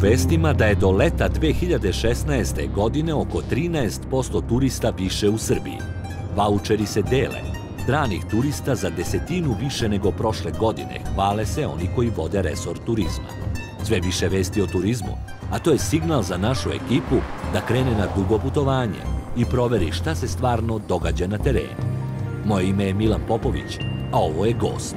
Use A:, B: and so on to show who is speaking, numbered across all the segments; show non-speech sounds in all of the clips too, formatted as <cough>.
A: Vestima da je do leta 2016. godine oko 13% turista više u Srbiji. Vaučeri se dele. Stranih turista za desetinu više nego prošle godine hvale se oni koji vode resor turizma. Sve više vesti o turizmu, a to je signal za našu ekipu da krene na dugo putovanje i proveri šta se stvarno događa na terenu. Moje ime je Milan Popović, a ovo je Gost.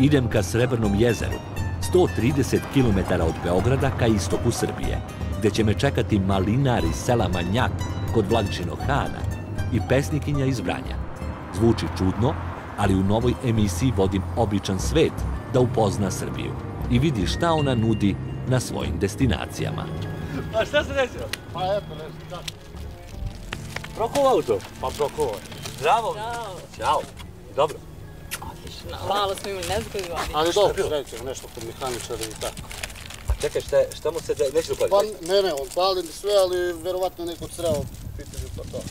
A: Idem ka Srebrnom jezeru, 130 km od Beograda ka istoku Srbije, gde će me čekati malinar iz sela Manjak kod Vladičinog Hana i pesnikinja iz Vranja. Zvuči čudno, ali u novoj emisiji vodim običan svet da upozna Srbiju i vidi šta ona nudi na svojim destinacijama.
B: A šta se desilo?
C: Pa eto, nešto, tako.
B: Prokuva auto?
C: Pa prokovo.
B: Zdravo.
D: Ćao.
B: Ćao. Dobro.
D: Malo smo imali nezgodni godini.
C: Ali dobro, sreće, nešto kod mehaničara i tako.
B: A čekaj, šta, šta mu se... Neće upaliti?
C: Pa ne, ne, on pali sve, ali verovatno neko sreo pitanje pa to.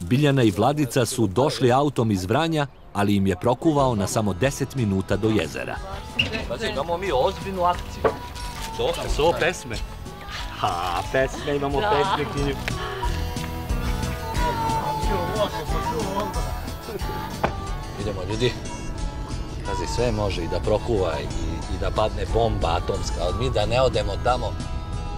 A: Biljana i Vladica su došli autom iz Vranja, ali im je prokuvao na samo 10 minuta do jezera.
B: Pazi, imamo mi ozbiljnu akciju. To, su ovo pesme? Ha, pesme, imamo
D: Da.
B: pesnikinju. Idemo ljudi. Pazi, sve može i da prokuva i, i da padne bomba atomska, ali mi da ne odemo tamo.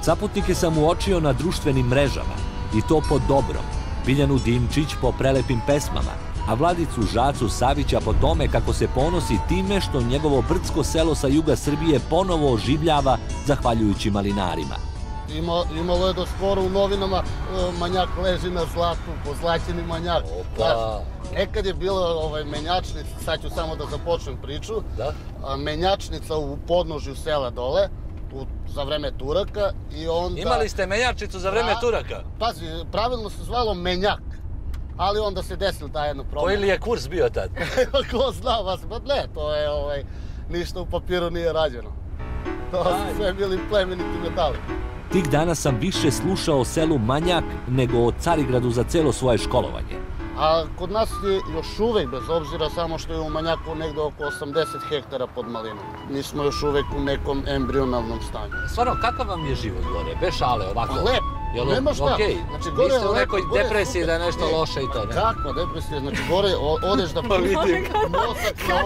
A: Saputnike sam uočio na društvenim mrežama i to po dobrom. Biljanu Dimčić po prelepim pesmama, a Vladicu Žacu Savića po tome kako se ponosi time što njegovo brdsko selo sa juga Srbije ponovo oživljava zahvaljujući malinarima.
C: Ima, imalo je do skoro u novinama e, manjak leži na zlatu, pozlaćeni manjak.
B: Opa.
C: Nekad je bila ovaj, menjačnica, sad ću samo da započnem priču,
B: Da?
C: a, menjačnica u podnožju sela dole, u, za vreme Turaka i onda...
B: Imali ste menjačicu za vreme
C: Da.
B: Turaka?
C: Pazi, pravilno se zvalo menjak, ali onda se desilo ta jedna
B: Koji
C: promena.
B: li je kurs bio tad? <laughs>
C: Ko zna vas, pa ne, to je ovaj, ništa u papiru nije rađeno. To su sve bili plemeniti metali.
A: Tih dana sam više slušao o selu Manjak nego o Carigradu za celo svoje školovanje.
C: A kod nas je još uvek, bez obzira samo što je u Manjaku negde oko 80 hektara pod malinom. Mi smo još uvek u nekom embrionalnom stanju.
B: Stvarno, kakav vam je život gore? Bez šale, ovako?
C: Pa lep,
B: Jel,
C: nema šta.
B: okej?
C: Znači, gore je
B: Niste u nekoj
C: gore
B: depresiji da je nešto
C: E,
B: loše i to, ne?
C: Kakva depresija? Znači, gore o- odeš da <laughs>
B: Pa vidim.
C: mozak na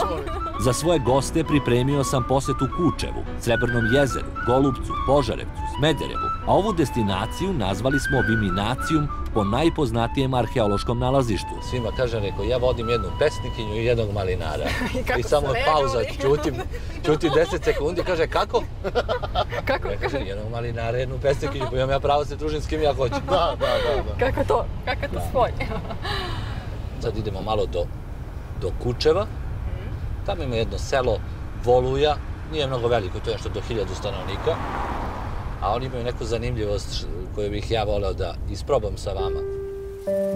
C: čovjek.
A: Za svoje goste pripremio sam posetu Kučevu, Srebrnom jezeru, Golubcu, Požarevcu, Smederevu, a ovu destinaciju nazvali smo Viminacijum po najpoznatijem arheološkom nalazištu.
B: Svima kažem, rekao, ja vodim jednu pesnikinju i jednog malinara. <laughs>
D: I
B: samo je pauza, čutim, čutim 10 sekundi, kaže, kako? <laughs>
D: Kako,
B: Ja kažem, jednog malinara, jednu pesnikinju, pa imam ja pravo se družim s kim ja hoću.
C: Da, da, da, da.
D: kako to, kako to spoj? <laughs>
B: Sad idemo malo do, do Kučeva. Tamo ima jedno selo Voluja, nije mnogo veliko, to je nešto do 1000 stanovnika. A oni imaju neku zanimljivost koju bih ja voleo da isprobam sa vama.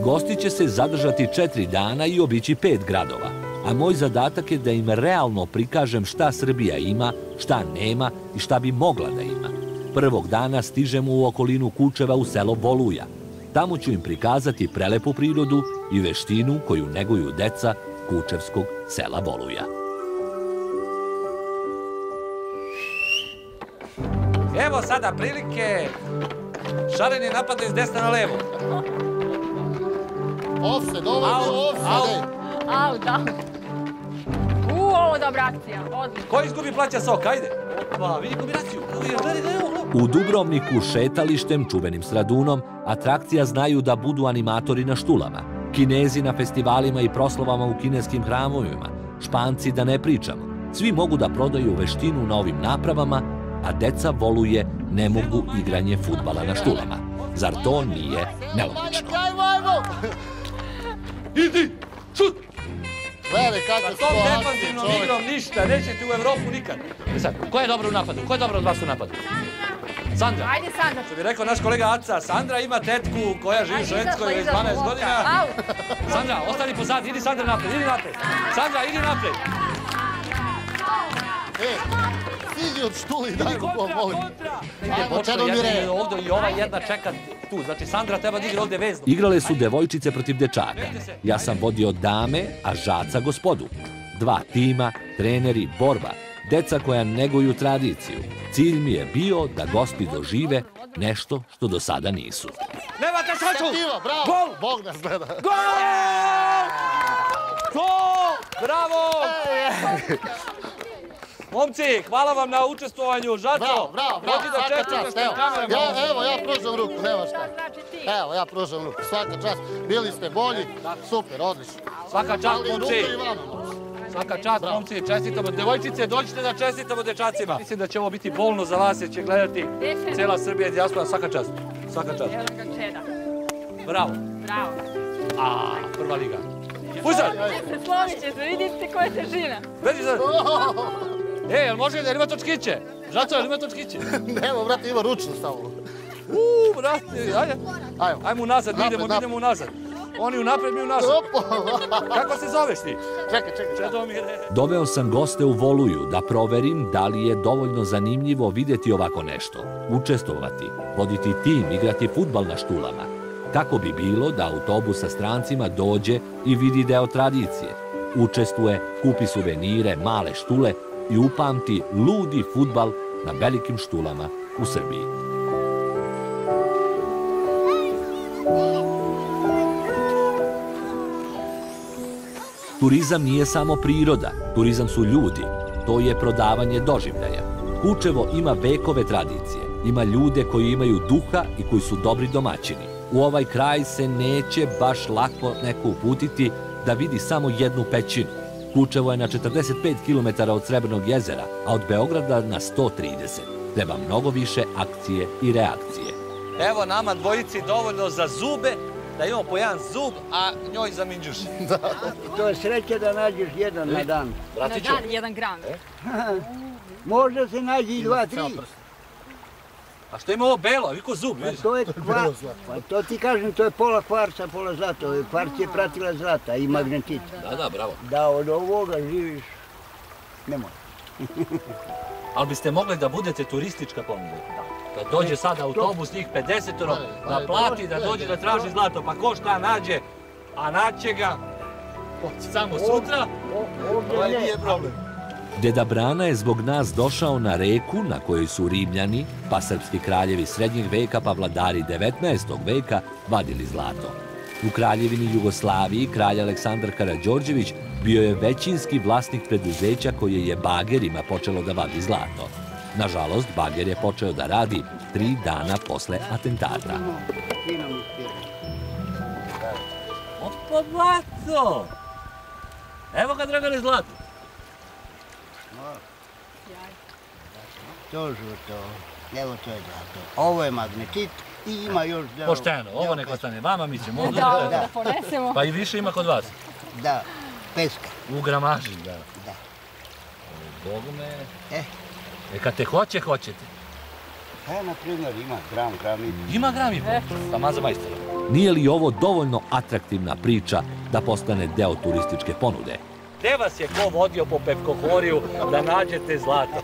A: Gosti će se zadržati četiri dana i obići pet gradova, a moj zadatak je da im realno prikažem šta Srbija ima, šta nema i šta bi mogla da ima. Prvog dana stižemo u okolinu Kučeva u selo Voluja. Tamo ću im prikazati prelepu prirodu i veštinu koju neguju deca Kučevskog sela Voluja.
B: Evo sada prilike. Šareni napada iz desna na levo.
C: Offside, ovo je
B: Au,
D: da. U, ovo dobra akcija, odlično.
B: Ko izgubi plaća sok, ajde. Opa, vidi kombinaciju.
A: U Dubrovniku šetalištem, čuvenim Stradunom, atrakcija znaju da budu animatori na štulama. Kinezi na festivalima i proslavama u kineskim hramovima, Španci da ne pričamo. Svi mogu da prodaju veštinu na ovim napravama, a deca voluje ne mogu igranje futbala na štulama. Zar to nije nelogično?
B: Idi, šut!
C: Gledaj kako
B: Sa
C: su
B: tom
C: to
B: defanzivnom igrom ništa, nećete u Evropu nikad. E sad, ko je dobro u napadu? Ko je dobro od vas u napadu? Sandra.
D: Ajde, Sandra.
B: Što bi rekao naš kolega Aca, Sandra ima tetku koja živi u Švedskoj već
D: iza, iza
B: 12
D: bloka.
B: godina. Sandra, ostani pozad, idi Sandra napred, idi napred. Sandra, idi napred.
C: E, siđi od štuli i daj mu gol, molim. Čedomire.
B: ovdje i ova jedna čeka tu. Znači, Sandra treba da igra ovdje vezno.
A: Igrale su devojčice protiv dečaka. Ja sam vodio dame, a žaca gospodu. Dva tima, treneri, borba. deca koja neguju tradiciju. Cilj mi je bio da gosti dožive nešto što do sada nisu.
B: Nemate
C: bravo!
B: Gol!
C: Bog nas gleda.
B: Gol! Gol! Bravo! Momci, hvala vam na učestvovanju. Žaco,
C: Bravo, bravo, bravo,
B: dođi da pred
C: evo.
B: kamerama.
C: Ja, evo, ja pružam ruku, nema šta.
D: Znači?
C: Evo, ja pružam ruku, svaka čast. Bili ste bolji, super, odlično.
B: Svaka čast, momci. Svaka čast, momci, čestitamo. Devojčice, dođite da čestitamo dečacima. Mislim da će ovo biti bolno za vas jer će gledati cela Srbija i dijaspora. Svaka čast. Svaka čast. Bravo.
D: Bravo.
B: A, prva liga. Puzar!
D: Se slomit će se, vidite koja je težina.
B: Vedi za... <laughs> E, jel može da ima točkiće? Žaco, jel ima točkiće? <laughs>
C: Evo, brate, ima ručno stavno.
B: Uuu, brate, ajde.
C: Ajmo.
B: Ajmo unazad, mi
C: Napred,
B: idemo, mi
C: napred.
B: idemo unazad. Oni unapred, mi unazad. <laughs> Kako se zoveš ti?
C: Čekaj, čekaj, čekaj.
B: Čedomire.
A: Doveo sam goste u Voluju da proverim da li je dovoljno zanimljivo videti ovako nešto, učestvovati, voditi tim, igrati futbal na štulama. Kako bi bilo da autobus sa strancima dođe i vidi deo tradicije, učestvuje, kupi suvenire, male štule i upamti ludi futbal na velikim štulama u Srbiji. Turizam nije samo priroda, turizam su ljudi. To je prodavanje doživljaja. Kučevo ima vekove tradicije, ima ljude koji imaju duha i koji su dobri domaćini. U ovaj kraj se neće baš lako neko uputiti da vidi samo jednu pećinu. Kučevo je na 45 km od Srebrnog jezera, a od Beograda na 130. Treba mnogo više akcije i reakcije.
B: Evo nama dvojici dovoljno za zube, da imamo po jedan zub, a njoj za minđuši. <laughs>
E: To je sreće da nađeš jedan na dan.
D: Na dan, jedan gram. <laughs>
E: Možda se nađe i dva, tri.
B: A što ima ovo belo, a vi ko zub,
E: Pa
B: vidiš?
E: to je <laughs> kvar, pa to ti kažem, to je pola kvarca, pola zlata. Kvarc je pratila zlata i magnetit.
B: Da, da, bravo.
E: Da od ovoga živiš, nemoj. <laughs>
B: Ali biste mogli da budete turistička ponuda. Da dođe sad autobus, njih 50 da plati, da dođe da traži zlato, pa ko šta nađe, a naće ga samo sutra,
E: Ovdje
B: ovaj nije problem.
A: Deda Brana je zbog nas došao na reku na kojoj su Rimljani, pa srpski kraljevi srednjeg veka, pa vladari 19. veka vadili zlato. U kraljevini Jugoslaviji kralj Aleksandar Karađorđević bio je većinski vlasnik preduzeća koje je bagerima počelo da vadi zlato. Nažalost, bager je počeo da radi tri dana posle atentata.
B: Opa, zlato! Evo ga, Dragane, zlato.
E: To žuto, evo to je zlato. Ovo je magnetit i ima još deo.
B: Pošteno, ovo
E: deo
B: nek ostane vama, mi ćemo
D: Da,
B: oduzeti.
D: ovo da ponesemo.
B: Pa i više ima kod vas.
E: Da, peska.
B: U gramaži, da.
E: Da.
B: Bogu me...
E: E.
B: E, kad te hoće, hoćete.
E: Pa, na primjer, ima gram, gram i
B: Ima gram i po. Pa maza majstora.
A: Nije li ovo dovoljno atraktivna priča da postane deo turističke ponude?
B: Gde vas je ko vodio po Pepkohoriju da nađete zlato?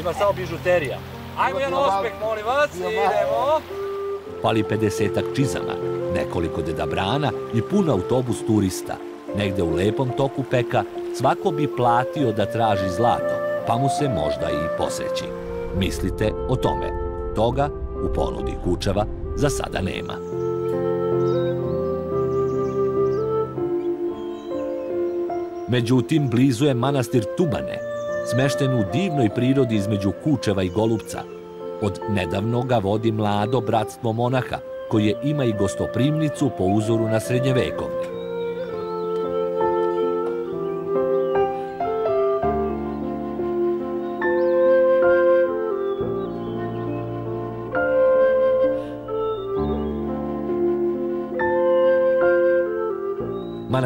B: Ima samo bižuterija. Ajmo jedan ospeh, molim vas, idemo.
A: Pali 50 čizama, nekoliko dedabrana i pun autobus turista. Negde u lepom toku peka svako bi platio da traži zlato, pa mu se možda i posreći. Mislite o tome. Toga u ponudi Kučeva za sada nema. Međutim, blizu je manastir Tubane, smešten u divnoj prirodi između Kučeva i Golubca. Od nedavno ga vodi mlado bratstvo monaha, koje ima i gostoprimnicu po uzoru na srednjevekovne.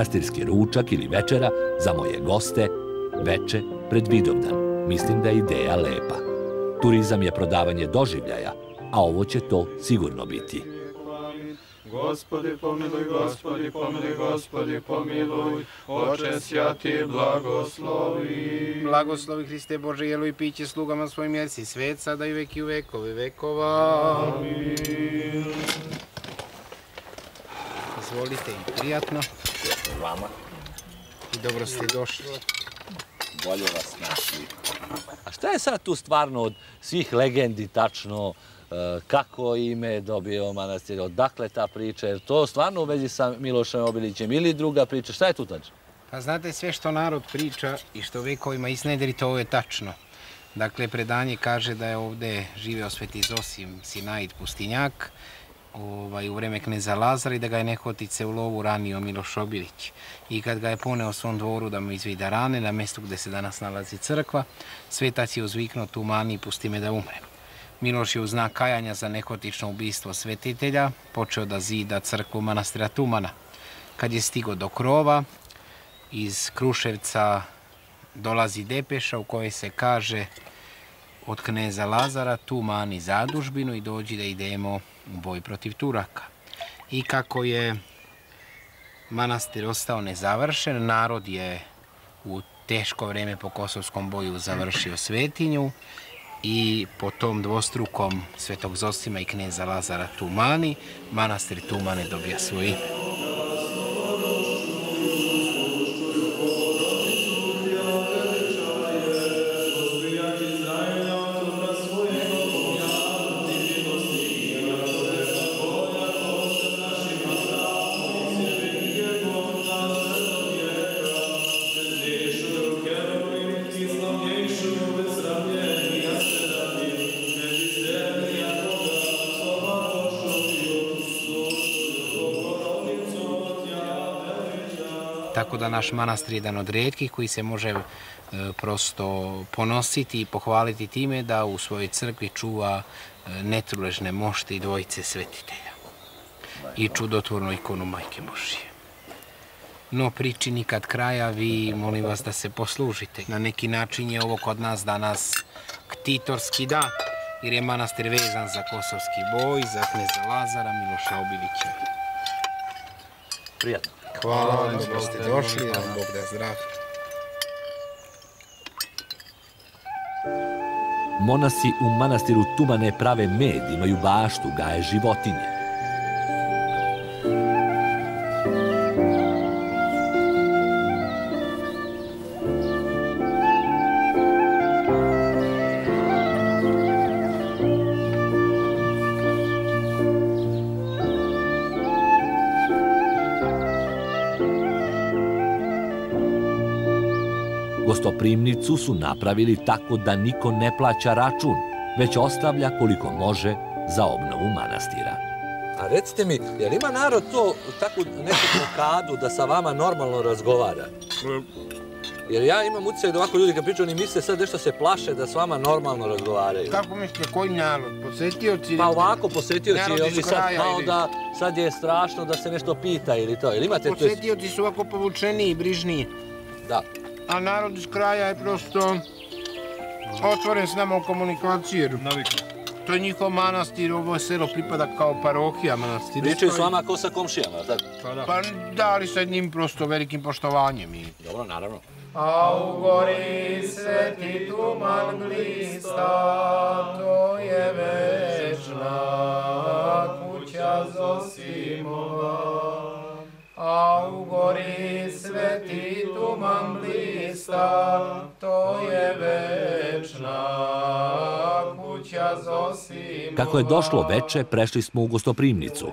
A: Manastirski ručak ili večera za moje goste, veče pred Vidovdan. Mislim da je ideja lepa. Turizam je prodavanje doživljaja, a ovo će to sigurno biti.
F: Gospodi pomiluj, gospodi pomiluj, gospodi pomiluj, oče sjati blagoslovi.
G: Blagoslovi Hriste Bože, jelo i piće slugama svojim, jer si svet sada i veki u vekovi vekova. Izvolite i prijatno.
B: Vama.
G: I dobro ste došli.
B: bolje vas našli. A šta je sad tu stvarno od svih legendi tačno, e, kako ime dobio manastir, odakle ta priča, jer to stvarno u vezi sa Milošem Obilićem ili druga priča, šta je tu tačno?
G: Pa znate, sve što narod priča i što vekovima isnedri, to je tačno. Dakle, predanje kaže da je ovde živeo Sveti Zosim Sinaid Pustinjak, ovaj, u vreme kneza Lazara i da ga je nehotice u lovu ranio Miloš Obilić. I kad ga je poneo svom dvoru da mu izvida rane na mestu gde se danas nalazi crkva, svetac je uzviknuo tu mani pusti me da umrem. Miloš je u znak kajanja za nehotično ubistvo svetitelja počeo da zida crkvu manastira Tumana. Kad je stigo do krova, iz Kruševca dolazi depeša u kojoj se kaže od kneza Lazara tu mani zadužbinu i dođi da idemo u boj protiv Turaka. I kako je manastir ostao nezavršen, narod je u teško vreme po kosovskom boju završio svetinju i po tom dvostrukom svetog Zosima i kneza Lazara Tumani, manastir Tumane dobija svoje ime. Tako da naš manastir je jedan od redkih koji se može e, prosto ponositi i pohvaliti time da u svojoj crkvi čuva e, netruležne mošte i dvojice svetitelja i čudotvornu ikonu Majke Božije. No priči nikad kraja, vi molim vas da se poslužite. Na neki način je ovo kod nas danas ktitorski dan, jer je manastir vezan za kosovski boj, za kneza Lazara, Miloša Obilića.
B: Prijatno.
G: Hvala vam što ste došli, da vam Bog da zdrav.
A: Monasi u manastiru Tumane prave med, imaju baštu, gaje životinje. Gostoprimnicu su napravili tako da niko ne plaća račun, već ostavlja koliko može za obnovu manastira.
B: A recite mi, jel ima narod to takvu neku blokadu da sa vama normalno razgovara? Jer ja imam utjecaj da ovako ljudi kad pričaju, oni misle sad nešto se plaše da s vama normalno razgovaraju.
G: Kako mislite, koji narod? Posetioci?
B: Pa ovako, posetioci, oni sad kao
G: ili-
B: da sad je strašno da se nešto pita ili to. Jel imate to?
G: Posetioci su ovako povučeniji i brižniji.
B: Da.
G: A narod iz kraja je prosto otvoren s nama u komunikaciji. jer To je njihov manastir, ovo selo pripada kao parohija manastiru.
B: Pričaju s vama kao sa komšijama, tako?
G: Pa da, ali sa njim prosto velikim poštovanjem. I...
B: Dobro, naravno.
G: A u gori sveti tuman glista, to je večna kuća Zosimova. A u gori sveti tuman blista, to je večna kuća Zosimova.
A: Kako je došlo veče, prešli smo u gostoprimnicu.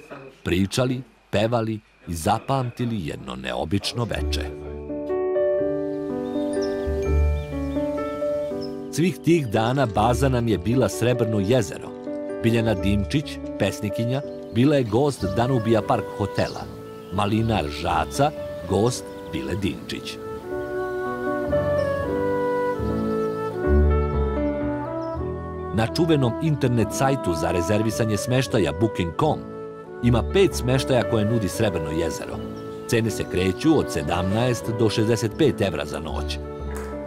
A: Pričali, pevali i zapamtili jedno neobično veče. Svih tih dana baza nam je bila Srebrno jezero. Biljana Dimčić, pesnikinja, bila je gost Danubija Park hotela. Malinar Žaca, gost Bile Dinčić. Na čuvenom internet sajtu za rezervisanje smeštaja Booking.com ima pet smeštaja koje nudi Srebrno jezero. Cene se kreću od 17 do 65 evra za noć.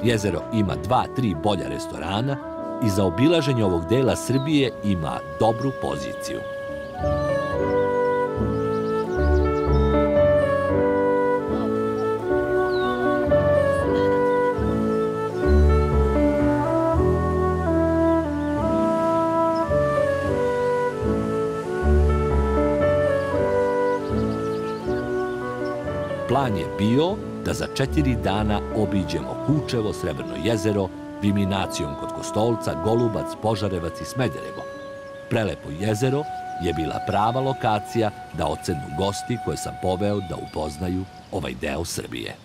A: Jezero ima dva, tri bolja restorana i za obilaženje ovog dela Srbije ima dobru poziciju. Bio da za četiri dana obiđemo Kučevo, Srebrno jezero, Viminacijom kod Kostolca, Golubac, Požarevac i Smederevo. Prelepo jezero je bila prava lokacija da ocenu gosti koje sam poveo da upoznaju ovaj deo Srbije.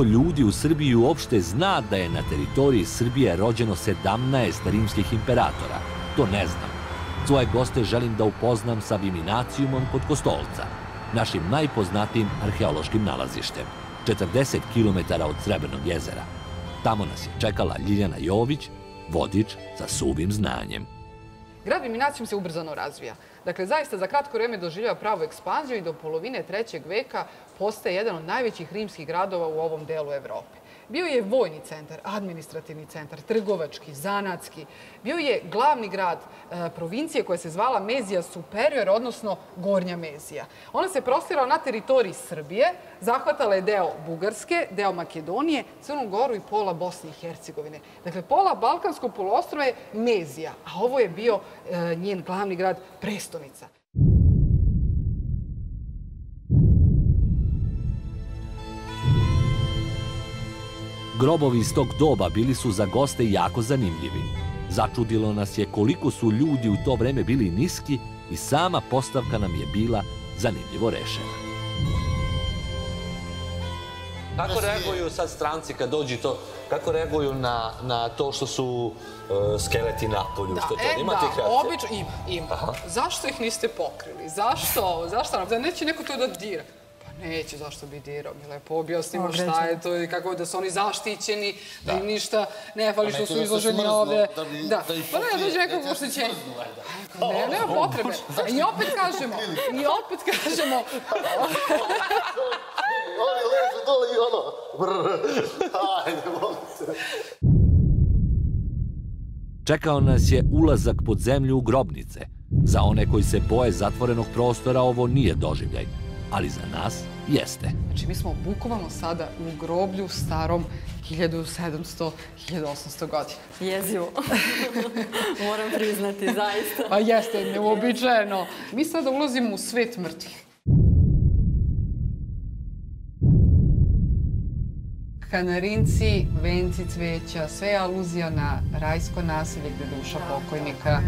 A: Koliko ljudi u Srbiji uopšte zna da je na teritoriji Srbije rođeno 17 rimskih imperatora. To ne znam. Svoje goste želim da upoznam sa Viminacijumom kod Kostolca, našim najpoznatijim arheološkim nalazištem, 40 km od Srebrnog jezera. Tamo nas je čekala Ljiljana Jović, vodič sa suvim znanjem.
H: Grad Viminacijum se ubrzano razvija. Dakle, zaista za kratko vreme doživljava pravu ekspanziju i do polovine trećeg veka postaje jedan od najvećih rimskih gradova u ovom delu Evrope. Bio je vojni centar, administrativni centar, trgovački, zanatski. Bio je glavni grad e, provincije koja se zvala Mezija Superior, odnosno Gornja Mezija. Ona se prostirala na teritoriji Srbije, zahvatala je deo Bugarske, deo Makedonije, Crnu Goru i pola Bosne i Hercegovine. Dakle, pola Balkansko poluostrova je Mezija, a ovo je bio e, njen glavni grad, prestonica.
A: Grobovi iz tog doba bili su za goste jako zanimljivi. Začudilo nas je koliko su ljudi u to vreme bili niski i sama postavka nam je bila zanimljivo rešena.
B: Kako reaguju sad stranci kad dođi to, kako reaguju na, na to što su uh, skeleti napolju?
H: Da,
B: što to,
H: e,
B: ima
H: da,
B: tih
H: obično ima, ima.
B: Aha.
H: Zašto ih niste pokrili? Zašto? Zašto nam? Da neće neko to da dira. Pa neće, zašto bi dirao? Mi lepo objasnimo šta je to i kako da su oni zaštićeni, da, im ništa ne fali što
C: neće
H: su
C: da se
H: izloženi ovde.
C: da bi-
H: da.
C: da ih
H: Pa ne, dođe nekog
C: da se
H: oštećenja. Ne, nema <laughs> potrebe. I opet kažemo, i opet kažemo, <laughs>
C: Oni ležu dole i ono... Brr. Ajde, molim te.
A: Čekao nas je ulazak pod zemlju u grobnice. Za one koji se boje zatvorenog prostora ovo nije doživljaj, ali za nas jeste.
H: Znači, mi smo bukvalno sada u groblju starom 1700-1800 godina.
I: Jezivo. <laughs> Moram priznati, zaista.
H: Pa jeste, neobičajeno. Mi sada ulazimo u svet mrtvih. Kanarinci, venci cveća, sve je aluzija na rajsko naselje gde duša pokojnika.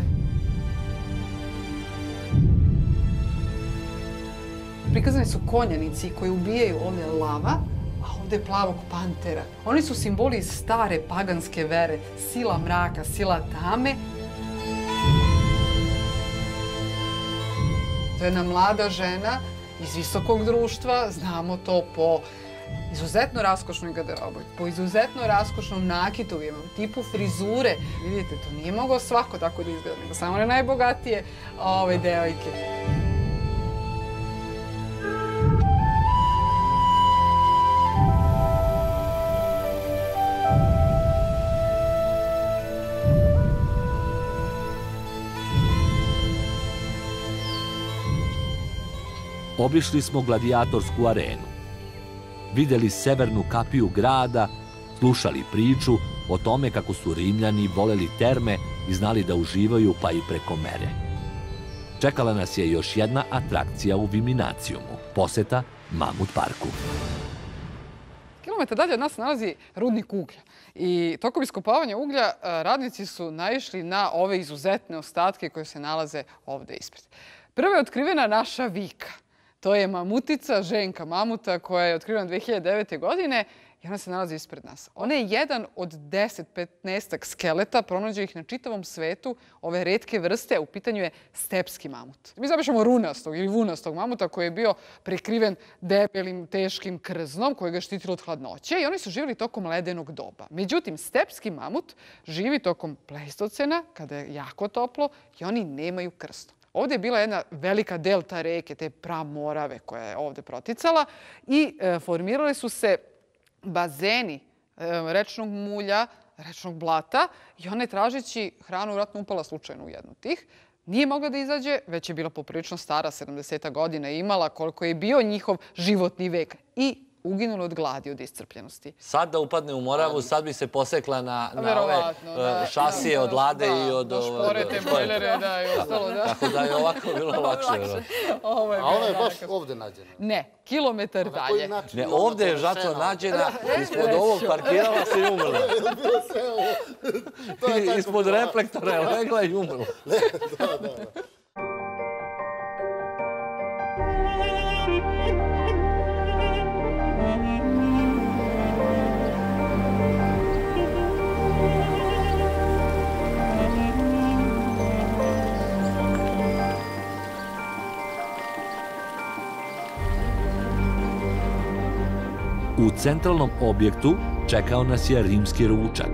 H: Prikazani su konjanici koji ubijaju ovde lava, a ovde plavog pantera. Oni su simboli stare paganske vere, sila mraka, sila tame, To je jedna mlada žena iz visokog društva, znamo to po izuzetno raskošnoj garderoboj, po izuzetno raskošnom nakitu, tipu frizure. Vidite, to nije mogao svako tako da izgleda, nego samo one najbogatije ove devojke.
A: Obišli smo gladijatorsku arenu. Videli severnu kapiju grada, slušali priču o tome kako su Rimljani voleli terme i znali da uživaju pa i preko mere. Čekala nas je još jedna atrakcija u Viminacijumu, poseta Mamut parku.
H: Kilometar dalje od nas nalazi rudnik uglja. I tokom iskopavanja uglja e, radnici su naišli na ove izuzetne ostatke koje se nalaze ovde ispred. Prva je otkrivena naša vika. To je mamutica, ženka mamuta, koja je otkrivena 2009. godine i ona se nalazi ispred nas. Ona je jedan od 10-15 skeleta, pronađenih na čitavom svetu, ove redke vrste, u pitanju je stepski mamut. Mi zapišemo runastog ili vunastog mamuta koji je bio prekriven debelim, teškim krznom koje ga je štitilo od hladnoće i oni su živjeli tokom ledenog doba. Međutim, stepski mamut živi tokom pleistocena, kada je jako toplo i oni nemaju krsto. Ovde je bila jedna velika delta reke, te pramorave koja je ovde proticala i e, formirale su se bazeni e, rečnog mulja, rečnog blata i ona je tražeći hranu vratno upala slučajno u jednu od tih. nije mogla da izađe, već je bila poprilično stara, 70 godina imala, koliko je bio njihov životni vek. I uginula od gladi, od iscrpljenosti.
B: Sad da upadne u Moravu, sad bi se posekla na, na ove e,
H: da.
B: šasije
H: Da,
B: od lade
H: da,
B: i od...
H: da
B: ove-
H: šporete,
B: da,
H: bojlere, da, i ostalo, da.
B: Tako da je ovako bilo lakše.
H: Ovo je
C: A ona je baš ovde nađena.
H: Ne, kilometar dalje.
B: Ne, ovde je žaca nađena, ispod ovog parkirala se i umrla. <laughs>
C: Bilo sve ovo. <laughs> To je tako
B: Ispod reflektora je legla i umrla. <laughs>
A: U centralnom objektu čekao nas je rimski ručak,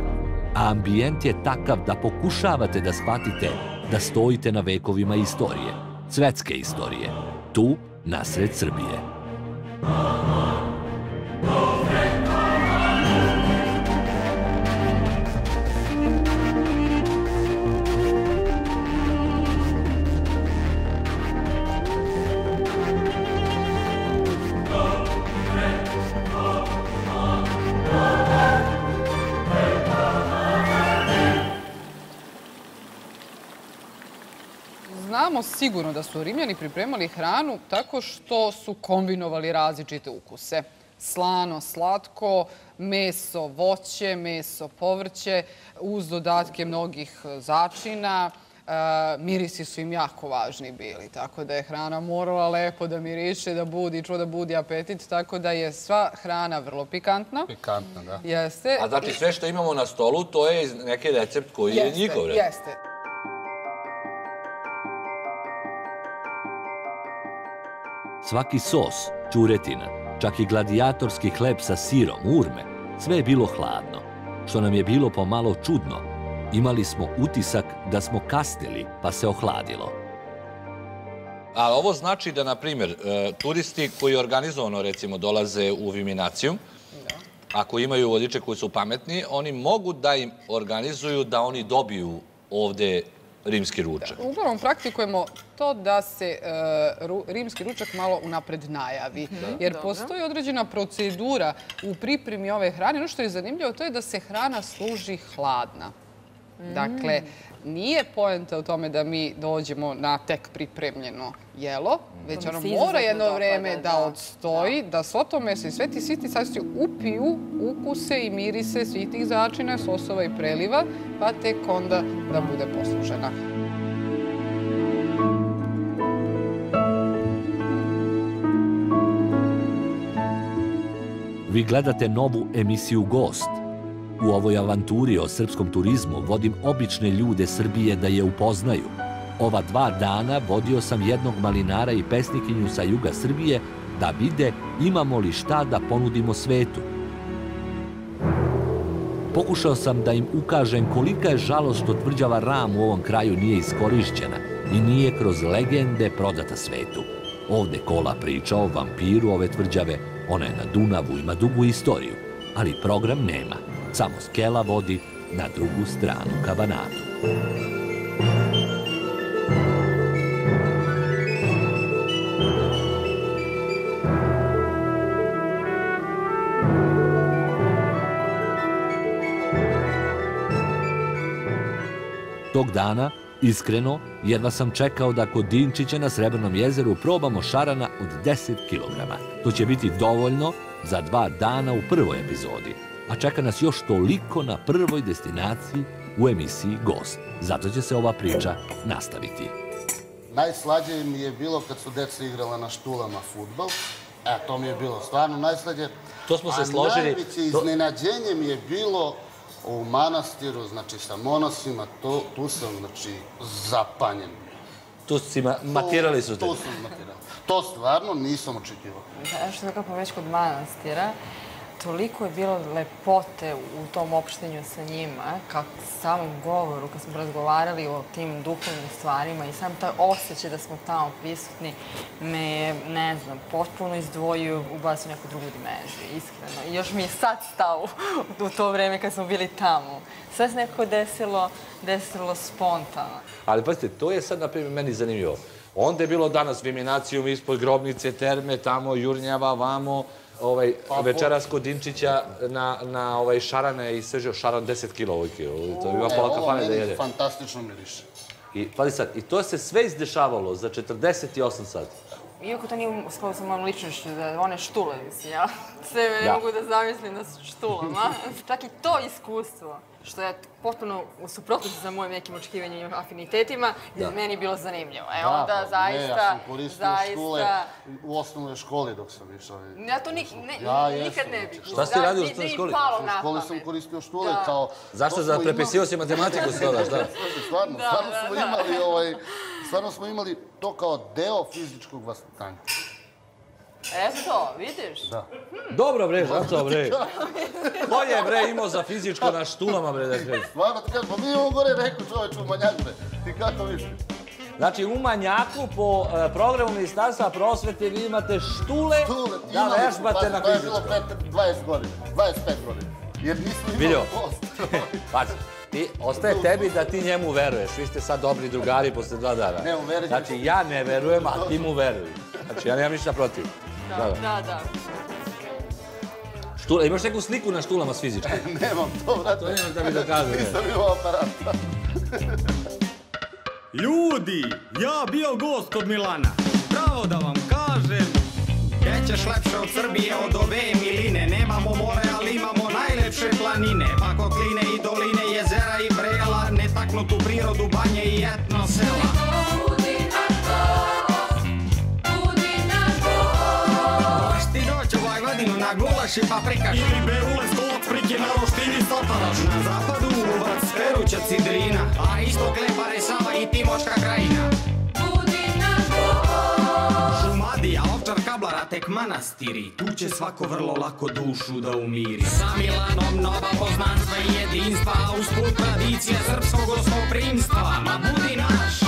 A: a ambijent je takav da pokušavate da shvatite da stojite na vekovima istorije, svetske istorije, tu nasred Srbije.
H: Znamo sigurno da su Rimljani pripremali hranu tako što su kombinovali različite ukuse. Slano, slatko, meso, voće, meso, povrće, uz dodatke mnogih začina. E, mirisi su im jako važni bili, tako da je hrana morala lepo da miriše, da budi, čuo da budi apetit, tako da je sva hrana vrlo pikantna.
C: Pikantno, da.
H: Jeste.
B: A znači sve što imamo na stolu, to je neki recept koji je
H: Jeste,
B: njihov recept.
H: Jeste.
A: Svaki sos, ćuretina, čak i gladijatorski hleb sa sirom, urme, sve je bilo hladno, što nam je bilo pomalo čudno. Imali smo utisak da smo kasnili, pa se ohladilo.
B: A ovo znači da, na primjer, e, turisti koji organizovano, recimo, dolaze u Viminaciju, ako imaju vodiče koji su pametni, oni mogu da im organizuju da oni dobiju ovde rimski ručak.
H: Uglavnom praktikujemo to da se e, ru- rimski ručak malo unapred najavi. Jer
I: Dobro.
H: postoji određena procedura u pripremi ove hrane. Ono što je zanimljivo to je da se hrana služi hladna. Dakle, nije poenta u tome da mi dođemo na tek pripremljeno jelo, već ono mora jedno vreme da
I: da.
H: odstoji, da svo to meso i sve ti siti sastojci upiju ukuse i mirise svih tih začina, sosova i preliva, pa tek onda da bude poslužena.
A: Vi gledate novu emisiju Gost. U ovoj avanturi o srpskom turizmu vodim obične ljude Srbije da je upoznaju. Ova dva dana vodio sam jednog malinara i pesnikinju sa juga Srbije da vide imamo li šta da ponudimo svetu. Pokušao sam da im ukažem kolika je žalost što tvrđava Ram u ovom kraju nije iskorišćena i nije kroz legende prodata svetu. Ovde kola priča o vampiru ove tvrđave, ona je na Dunavu, ima dugu istoriju, ali program nema. Samo skela vodi na drugu stranu ka Banatu. Tog dana, iskreno, jedva sam čekao da kod Dinčića na Srebrnom jezeru probamo šarana od 10 kg. To će biti dovoljno za dva dana u prvoj epizodi, a čeka nas još toliko na prvoj destinaciji u emisiji Gost. Zato će se ova priča nastaviti.
C: Najslađe mi je bilo kad su deca igrala na štulama futbal. E, to mi je bilo stvarno najslađe.
B: To smo se
C: A
B: složili-
C: najveće
B: to-
C: iznenađenje mi je bilo u manastiru, znači sa monosima, to, tu sam, znači, zapanjen.
B: Tu si ma, matirali su te.
C: To sam matirao. To stvarno nisam očekivao.
I: Da, što kako već kod manastira, toliko je bilo lepote u tom opštenju sa njima, kako samom govoru, kad smo razgovarali o tim duhovnim stvarima i sam taj osjećaj da smo tamo prisutni me je, ne znam, potpuno izdvojio, ubacio u neku drugu dimenziju, iskreno. I još mi je sad stao u, to vreme kad smo bili tamo. Sve se nekako desilo, desilo spontano.
B: Ali pazite, to je sad, na primjer, meni zanimljivo. Onda je bilo danas Viminacijum ispod grobnice, terme, tamo, Jurnjava, vamo, ovaj, večeras kod Dinčića na, na ovaj, šarane i svežio šaran 10 kilo ovojke. To ima pola
C: ovo
B: kafane da jede.
C: fantastično miriše.
B: I, pazi sad, i to se sve izdešavalo za 48 sati.
I: Iako to nije u skladu sa mojom ličnošću, da one štule, mislim, ja <laughs> sve ne
B: Da.
I: mogu da zamislim na štulama. <laughs> Čak i to iskustvo, što je potpuno u suprotnosti sa mojim nekim očekivanjima i afinitetima, je
B: Da.
I: meni bilo zanimljivo. E
C: Da,
I: onda
C: pa
I: zaista,
C: Ne, ja sam koristio
I: zaista...
C: štule u osnovnoj školi dok sam išao.
I: Ja to nik, ne,
C: Ja
I: nikad ne bih.
C: znači,
B: Šta si radio u osnovnoj školi?
C: U školi sam koristio štule
I: Da.
C: kao...
B: Zašto
C: to
B: za prepisio si matematiku stoga, šta?
C: Stvarno,
I: Da,
C: stvarno
I: da,
C: smo
I: da.
C: imali ovaj... Stvarno smo imali to kao deo fizičkog vaspitanja.
I: Eto, vidiš?
C: Da.
B: Dobro bre, zato bre. Ko je bre imao za fizičko na štulama bre da kažem?
C: Stvarno ti kažem, pa mi imamo gore neku čoveč u manjak, bre. Ti kako misliš?
B: Znači u Manjaku po e, programu Ministarstva prosvete vi imate štule
C: Štule,
B: da
C: imali smo,
B: vežbate
C: pa,
B: na
C: to je bilo
B: fizičko.
C: pet- 20 godina, 25 godina. Jer nismo imali
B: Vidio?
C: post. <laughs>
B: Pazi, ti, ostaje tebi da ti njemu veruješ. Vi ste sad dobri drugari posle dva dana.
C: Ne, uverit ću
B: Znači, ja ne verujem, a ti mu veruj. Znači, ja nemam ništa protiv. Da, da.
I: Da, da.
B: Štula, imaš neku sliku na štulama s fizičke? <laughs>
C: Nemam to, brate.
B: To nemaš da mi dokaže.
C: Nisam imao aparata. <laughs>
J: Ljudi, ja bio gost kod Milana. Pravo da vam kažem, gdje ćeš lepše od Srbije od ove miline. Nemamo more, ali imamo najlepše planine. Pa kotline i doline, jezera i brela, netaknutu prirodu, banje i etno sela. Gulaš i paprikaš. Ili berule, stolak, frike na roštini, sataraš. Na zapadu uvac, peruća cidrina, a isto klepare Sava i Timočka krajina. Šumadija, ovčar kablara, tek manastiri Tu će svako vrlo lako dušu da umiri Sa Milanom nova poznanstva i jedinstva A usput tradicija srpskog gostoprimstva Ma budi naš